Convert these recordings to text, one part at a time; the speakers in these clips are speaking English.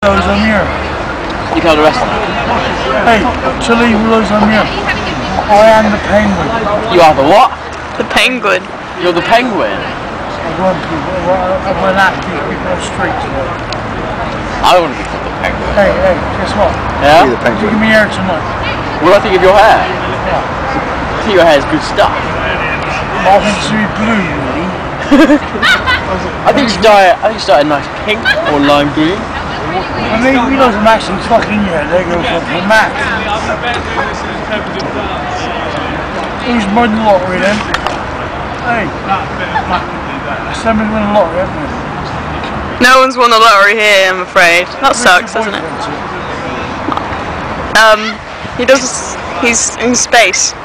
Those I'm here. You tell the rest of them. Hey, Chili Willows, I'm here. I am the penguin. You are the what? The penguin. You're the penguin. I run people. I run after people on the streets. I want to be called the penguin. Hey, hey, guess what? Yeah? Be the You give me air tonight. What do I think of your hair? I think your hair is good stuff. I think it's be blue, really. I think you should dye it. I think you should dye it a nice pink or lime green. I mean, you know, I'm actually fucking here. There goes for the map. Who's won the lottery then? Hey, somebody won the lottery, haven't they? No one's won the lottery here, I'm afraid. That sucks, doesn't it? Um, he does. He's in space.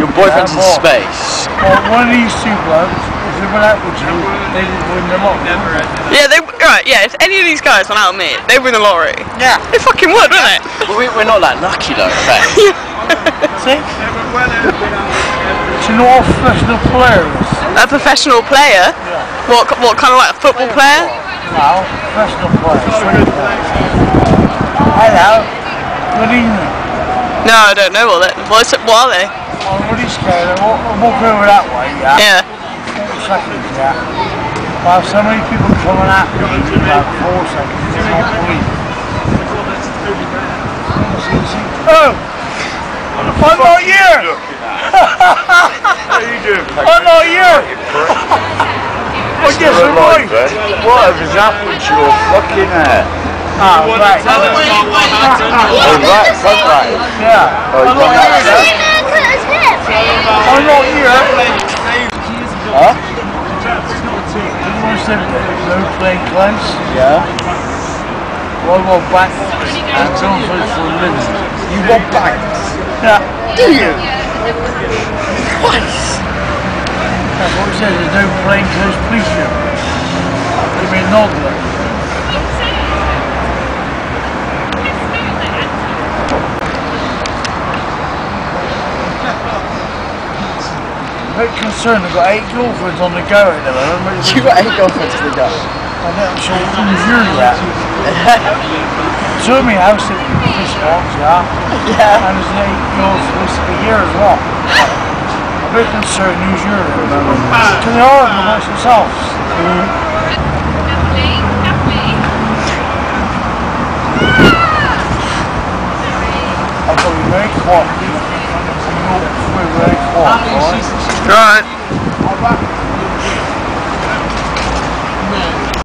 Your boyfriend's in Yeah, more. space. Well, one of these two blokes, if they went out with you, they would win the lottery. Yeah, they right. Yeah, if any of these guys went out with me, they'd win the lottery. Yeah. They fucking would, wouldn't it? But we, we're not that lucky though, Ben. See? Do you know what a professional player is? A professional player. What? What kind of like a football player? Well, professional player. player. Hello. Good evening. No, I don't know what. They, what's it, what are they? I'm really scared. I walk, walk over that way, yeah? Yeah. seconds, yeah. Well, so many people coming at me in about four seconds. I can't believe. Oh! I'm not here! How you doing, I'm not here! I guess I'm right. What has happened to your fucking hair? Ah, right. Oh, right, front right. Yeah. Oh, you I'm got that here. I'm not here. Huh? You want to say no playing close? Yeah. Well, well, back and so on for a living. You want banks? Yeah. Do you? That's what it says, there's no plain clothes police here. Give me a a bit concerned, I've got eight girlfriends on the go at the moment. You've got eight girlfriends to the go. I'm not sure who's you're at. Show me house at Fishponds, yeah? Yeah. And there's eight girls this a year as well. I'm a bit concerned who's you're at the moment. Because they are amongst themselves. I've got to be very quiet. You're very quiet, alright? Right.